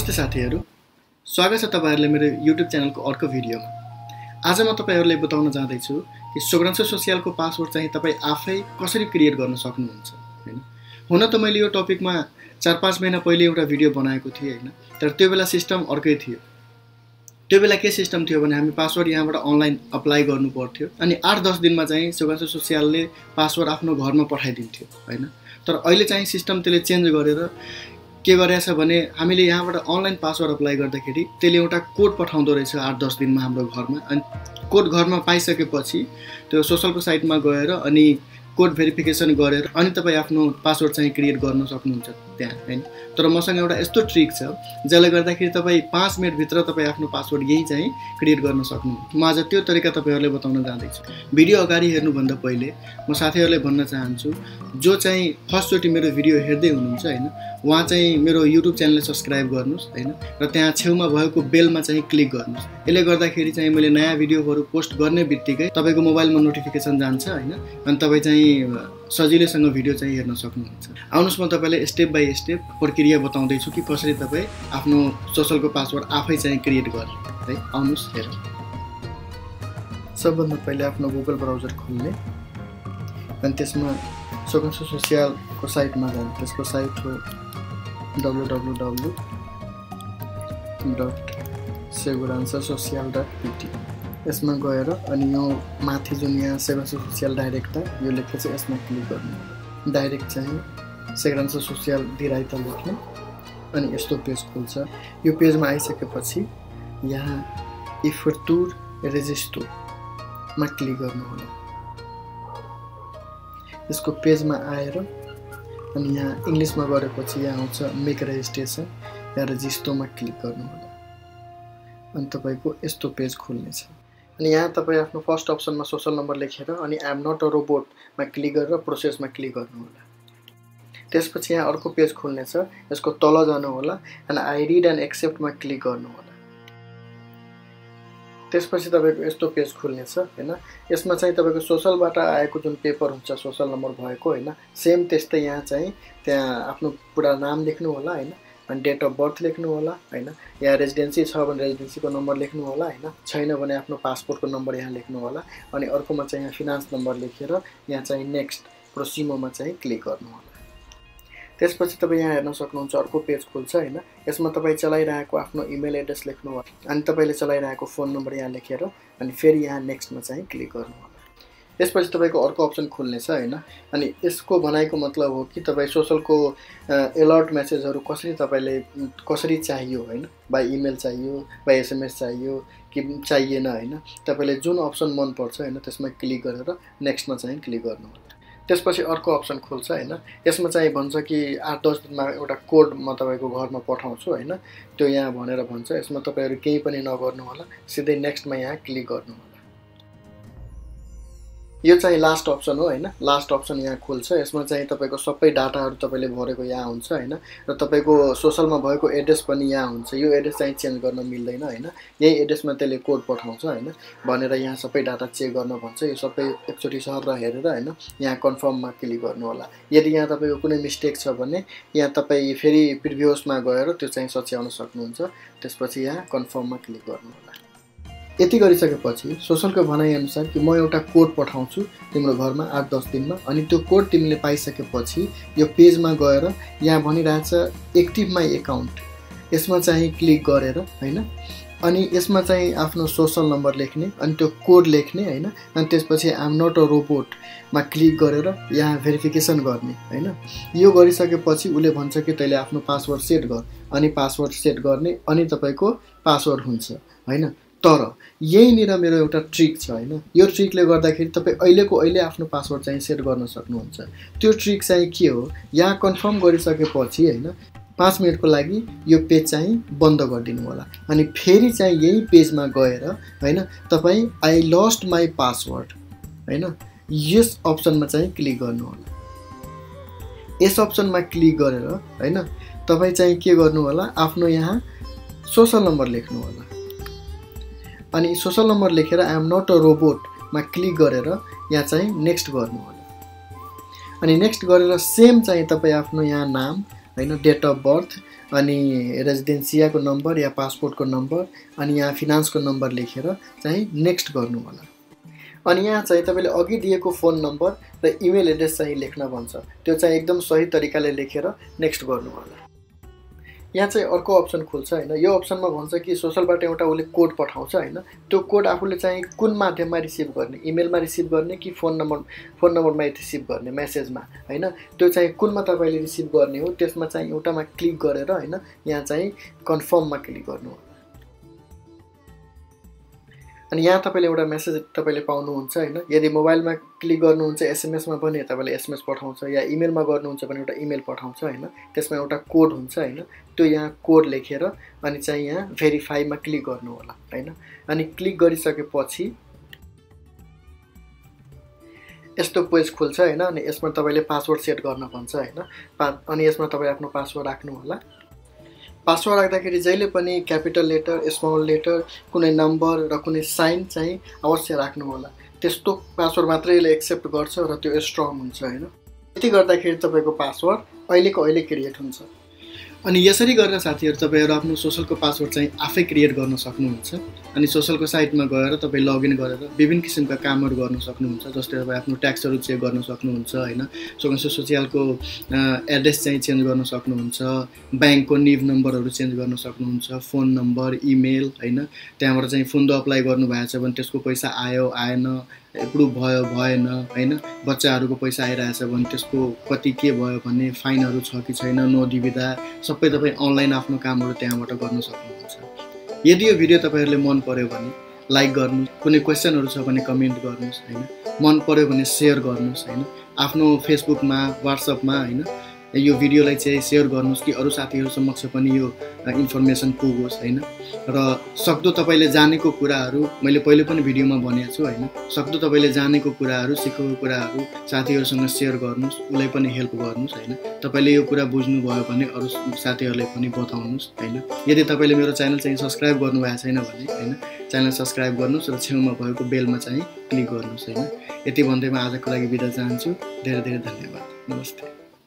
नमस्ते साथीहरू। स्वागत छ तपाईँहरूले मेरो युट्युब च्यानलको अर्को भिडियोमा। आज म तपाईँहरूलाई बताउन जाँदैछु कि सोग्रान्सो सोसियलको पासवर्ड चाहिँ तपाईँ आफै कसरी क्रिएट गर्न सक्नुहुन्छ होइन? हुन त मैले यो टपिकमा चार पाँच महिना पहिले एउटा भिडियो बनाएको थिएँ होइन? तर त्यो बेला सिस्टम अर्कै थियो। त्यो बेला के सिस्टम थियो भने हामी पासवर्ड यहाँबाट अनलाइन अप्लाई गर्नु पर्थ्यो अनि आठ दस दिनमा चाहिँ सोग्रान्सो सोसियलले पासवर्ड आफ्नो घरमा पठाइदिन्थ्यो होइन? तर अहिले चाहिँ सिस्टम त्यसले चेन्ज गरेर के गरेछ भने हामीले यहाँबाट अनलाइन पासवर्ड अप्लाई गर्दाखेरि त्यसले एउटा कोड पठाउँदो रहेछ आठ दस दिनमा हाम्रो घरमा। अनि कोड घरमा पाइसकेपछि त्यो सोसलको साइटमा गएर अनि कोड भेरिफिकेसन गरेर अनि तपाईँ आफ्नो पासवर्ड चाहिँ क्रिएट गर्न सक्नुहुन्छ त्यहाँ होइन? तर मसँग एउटा यस्तो ट्रिक छ जसले गर्दाखेरि तपाईँ पाँच मिनटभित्र तपाईँ आफ्नो पासवर्ड यही चाहिँ क्रिएट गर्न सक्नुहुन्छ म आज त्यो तरिका तपाईँहरूले बताउन जाँदैछु। भिडियो अगाडि हेर्नुभन्दा पहिले म साथीहरूलाई भन्न चाहन्छु जो चाहिँ फर्स्टचोटि मेरो भिडियो हेर्दै हुनुहुन्छ होइन? उहाँ चाहिँ मेरो युट्युब च्यानललाई सब्सक्राइब गर्नुहोस् होइन? र त्यहाँ छेउमा भएको बेलमा चाहिँ क्लिक गर्नुहोस्। यसले गर्दाखेरि चाहिँ मैले नयाँ भिडियोहरू पोस्ट गर्ने बित्तिकै तपाईँको मोबाइलमा नोटिफिकेसन जान्छ होइन? अनि तपाईँ चाहिँ सजिलैसँग भिडियो चाहिँ हेर्न सक्नुहुन्छ। आउनुहोस् म तपाईँलाई स्टेप बाई स्टेप प्रक्रिया बताउँदैछु कि कसरी तपाईँ आफ्नो सोसलको पासवर्ड आफै चाहिँ क्रिएट गर्ने। है आउनुहोस् हेर। सबभन्दा पहिले आफ्नो गुगल ब्राउजर खोल्ने। अनि त्यसमा सोकन्सो सोसियलको साइटमा जाने। त्यसको साइट हो W dot सेगुरान्सा social dot PT यसमा गएर अनि यो माथि जुन यहाँ सेग्रान्सो सोसियल डाइरेक्ट यो लेखेको छ यसमा क्लिक गर्नु। डाइरेक्ट चाहिँ सेग्रान्सो सोसियल डिराइता लेख्ने। अनि यस्तो पेज खुल्छ। यो पेजमा आइसकेपछि यहाँ इफर्तुर रेजिस्टोमा क्लिक गर्नु होला यसको पेजमा आएर अनि यहाँ इङ्ग्लिसमा गरेपछि यहाँ आउँछ मेक रेजिस्ट्रेसन यहाँ रेजिस्टोमा क्लिक गर्नु होला अनि तपाईँको यस्तो पेज खुल्नेछ अनि यहाँ तपाईँ आफ्नो फर्स्ट अप्सनमा सोसल नम्बर लेखेर अनि आइएम नट अ रोबोटमा क्लिक गरेर प्रोसेसमा क्लिक गर्नु होला त्यसपछि यहाँ अर्को पेज खुल्नेछ यसको तल जानु होला अनि आई रिड एन्ड एक्सेप्टमा क्लिक गर्नु होला त्यसपछि तपाईँको यस्तो पेज खुल्नेछ होइन? यसमा चाहिँ तपाईँको सोसलबाट आएको जुन पेपर हुन्छ सोसल नम्बर भएको होइन? सेम त्यस्तै यहाँ चाहिँ त्यहाँ आफ्नो पुरा नाम लेख्नु होला होइन? अनि डेट अफ बर्थ लेख्नु होला होइन? यहाँ रेजिडेन्सी छ भने रेजिडेन्सीको नम्बर लेख्नु होला होइन? छैन भने आफ्नो पासपोर्टको नम्बर यहाँ लेख्नु होला अनि अर्कोमा चाहिँ यहाँ फिनान्स नम्बर लेखेर यहाँ चाहिँ नेक्स्ट प्रोसिमोमा चाहिँ क्लिक गर्नु होला त्यसपछि तपाईँ यहाँ हेर्न सक्नुहुन्छ अर्को पेज खुल्छ होइन। यसमा तपाईँ चलाइरहेको आफ्नो इमेल एड्रेस लेख्नु अनि तपाईँले चलाइरहेको फोन नम्बर यहाँ लेखेर अनि फेरि यहाँ नेक्स्टमा चाहिँ क्लिक गर्नु होला त्यसपछि तपाईँको अर्को अप्सन खुल्नेछ होइन। अनि यसको भनाइको मतलब हो कि तपाईँ सोसलको एलर्ट मेसेजहरू कसरी तपाईँले कसरी चाहियो होइन? बाई इमेल चाहियो बाई एसएमएस चाहियो कि चाहिएन होइन? तपाईँले जुन अप्सन मनपर्छ होइन त्यसमा क्लिक गरेर नेक्स्टमा चाहिँ क्लिक गर्नु होला त्यसपछि अर्को अप्सन खुल्छ होइन? यसमा चाहिँ भन्छ कि आठ दस दिनमा एउटा कोड म तपाईँको घरमा पठाउँछु होइन? त्यो यहाँ भनेर भन्छ। यसमा तपाईँहरू केही पनि नगर्नु होला सिधै नेक्स्टमा यहाँ क्लिक गर्नु होला यो चाहिँ लास्ट अप्सन हो होइन? लास्ट अप्सन यहाँ खुल्छ। यसमा चाहिँ तपाईँको सबै डाटाहरू तपाईँले भरेको यहाँ हुन्छ होइन? र तपाईँको सोसलमा भएको एड्रेस पनि यहाँ हुन्छ। यो एड्रेस चाहिँ चेन्ज गर्न मिल्दैन होइन? यही एड्रेसमा त्यसले कोड पठाउँछ होइन? भनेर यहाँ सबै डाटा चेक गर्न भन्छ। यो सबै एकचोटि सर हेरेर होइन? यहाँ कन्फर्ममा क्लिक गर्नु होला। यदि यहाँ तपाईँको कुनै मिस्टेक छ भने यहाँ तपाईँ फेरि प्रिभियसमा गएर त्यो चाहिँ सच्याउन सक्नुहुन्छ। त्यसपछि यहाँ कन्फर्ममा क्लिक गर्नु होला। यति गरिसकेपछि सोसलको भनाइअनुसार कि म एउटा कोड पठाउँछु तिम्रो घरमा आठ दस दिनमा अनि त्यो कोड तिमीले पाइसकेपछि यो पेजमा गएर यहाँ भनिरहेछ एक्टिभ माई एकाउन्ट। यसमा चाहिँ क्लिक गरेर होइन? अनि यसमा चाहिँ आफ्नो सोसल नम्बर लेख्ने अनि त्यो कोड लेख्ने होइन? अनि त्यसपछि आम नट अ रोबोटमा क्लिक गरेर यहाँ भेरिफिकेसन गर्ने होइन? यो गरिसकेपछि उसले भन्छ कि तैँले आफ्नो पासवर्ड सेट गर। अनि पासवर्ड सेट गर्ने अनि तपाईँको पासवर्ड हुन्छ होइन? तर यहीँनिर मेरो एउटा ट्रिक छ होइन? यो ट्रिकले गर्दाखेरि तपाईँ अहिलेको अहिले आफ्नो पासवर्ड चाहिँ सेट गर्न सक्नुहुन्छ। त्यो ट्रिक चाहिँ के हो? यहाँ कन्फर्म गरिसकेपछि होइन पाँच मिनटको लागि यो पेज चाहिँ बन्द गरिदिनु होला। अनि फेरि चाहिँ यही पेजमा गएर होइन तपाईँ आई लस्ट माई पासवर्ड होइन यस अप्सनमा चाहिँ क्लिक गर्नु होला। यस अप्सनमा क्लिक गरेर होइन तपाईँ चाहिँ के गर्नु होला? आफ्नो यहाँ सोसल नम्बर लेख्नु होला। अनि सोसल नम्बर लेखेर आइएम नट अ रोबोटमा क्लिक गरेर यहाँ चाहिँ नेक्स्ट गर्नु होला अनि नेक्स्ट गरेर सेम चाहिँ तपाईँ आफ्नो यहाँ नाम होइन डेट अफ बर्थ अनि रेजिडेन्सियाको नम्बर या पासपोर्टको नम्बर अनि यहाँ फिनान्सको नम्बर लेखेर चाहिँ नेक्स्ट गर्नु होला अनि यहाँ चाहिँ तपाईँले अघि दिएको फोन नम्बर र इमेल एड्रेस चाहिँ लेख्न भन्छ। त्यो चाहिँ एकदम सही तरिकाले लेखेर नेक्स्ट गर्नु होला यहाँ चाहिँ अर्को अप्सन खुल्छ होइन? यो अप्सनमा भन्छ कि सोसलबाट एउटा उसले कोड पठाउँछ होइन? त्यो कोड आफूले चाहिँ कुन माध्यममा रिसिभ गर्ने? इमेलमा रिसिभ गर्ने कि फोन नम्बर फोन नम्बरमा रिसिभ गर्ने मेसेजमा होइन? त्यो चाहिँ कुनमा तपाईँले रिसिभ गर्ने हो त्यसमा चाहिँ एउटामा क्लिक गरेर होइन? यहाँ चाहिँ कन्फर्ममा क्लिक गर्नु हो। अनि यहाँ तपाईँले एउटा मेसेज तपाईँले पाउनुहुन्छ होइन? यदि मोबाइलमा क्लिक गर्नुहुन्छ एसएमएसमा पनि तपाईँले एसएमएस पठाउँछ या इमेलमा गर्नुहुन्छ भने एउटा इमेल पठाउँछ होइन? त्यसमा एउटा कोड हुन्छ होइन? त्यो यहाँ कोड लेखेर अनि चाहिँ यहाँ भेरिफाईमा क्लिक गर्नु होला होइन? अनि क्लिक गरिसकेपछि यस्तो पेज खुल्छ होइन? अनि यसमा तपाईँले पासवर्ड सेट गर्न भन्छ होइन? पा अनि यसमा तपाईँ आफ्नो पासवर्ड राख्नु होला पासवर्ड राख्दाखेरि जहिले पनि क्यापिटल लेटर स्मल लेटर कुनै नम्बर र कुनै साइन चाहिँ अवश्य राख्नु होला त्यस्तो पासवर्ड मात्रै यसले एक्सेप्ट गर्छ र त्यो स्ट्रङ हुन्छ होइन? यति गर्दाखेरि तपाईँको पासवर्ड अहिलेको अहिले क्रिएट हुन्छ। अनि यसरी गरेर साथीहरू तपाईँहरू आफ्नो सोसलको पासवर्ड चाहिँ आफै क्रिएट गर्न सक्नुहुन्छ। अनि सोसलको साइटमा गएर तपाईँ लगइन गरेर विभिन्न किसिमका कामहरू गर्न सक्नुहुन्छ जस्तै तपाईँ आफ्नो ट्याक्सहरू चेक गर्न सक्नुहुन्छ होइन? सोकन्सो सोसियलको एड्रेस चाहिँ चेन्ज गर्न सक्नुहुन्छ ब्याङ्कको निभ नम्बरहरू चेन्ज गर्न सक्नुहुन्छ फोन नम्बर इमेल होइन? त्यहाँबाट चाहिँ फुन्डो अप्लाई गर्नुभएको छ भने त्यसको पैसा आयो आएन एप्रुभ भयो भएन होइन? बच्चाहरूको पैसा आइरहेछ भने त्यसको कति के भयो भने फाइनहरू छ कि छैन नदिँदा सबै तपाईँ अनलाइन आफ्नो कामहरू त्यहाँबाट गर्न सक्नुहुन्छ। यदि यो भिडियो तपाईँहरूले मन पऱ्यो भने लाइक गर्नु कुनै क्वेसनहरू छ भने कमेन्ट गर्नुहोस् होइन? मन पऱ्यो भने सेयर गर्नुहोस् होइन? आफ्नो फेसबुकमा वाट्सएपमा होइन? यो भिडियोलाई चाहिँ सेयर गर्नुहोस् कि अरू साथीहरू समक्ष पनि यो इन्फर्मेसन पुगोस् होइन? र सक्दो तपाईँले जानेको कुराहरू मैले पहिले पनि भिडियोमा भनेको छु होइन? सक्दो तपाईँले जानेको कुराहरू सिकेको कुराहरू साथीहरूसँग सेयर गर्नुहोस् उसलाई पनि हेल्प गर्नुहोस् होइन? तपाईँले यो कुरा बुझ्नुभयो भने अरू साथीहरूलाई पनि बताउनुहोस् होइन? यदि तपाईँले मेरो च्यानल चाहिँ सब्सक्राइब गर्नुभएको छैन भने होइन? च्यानल सब्सक्राइब गर्नुहोस् र छेउमा भएको बेलमा चाहिँ क्लिक गर्नुहोस् होइन? यति भन्दैमा आजको लागि बिदा चाहन्छु। धेरै धेरै धन्यवाद। नमस्ते।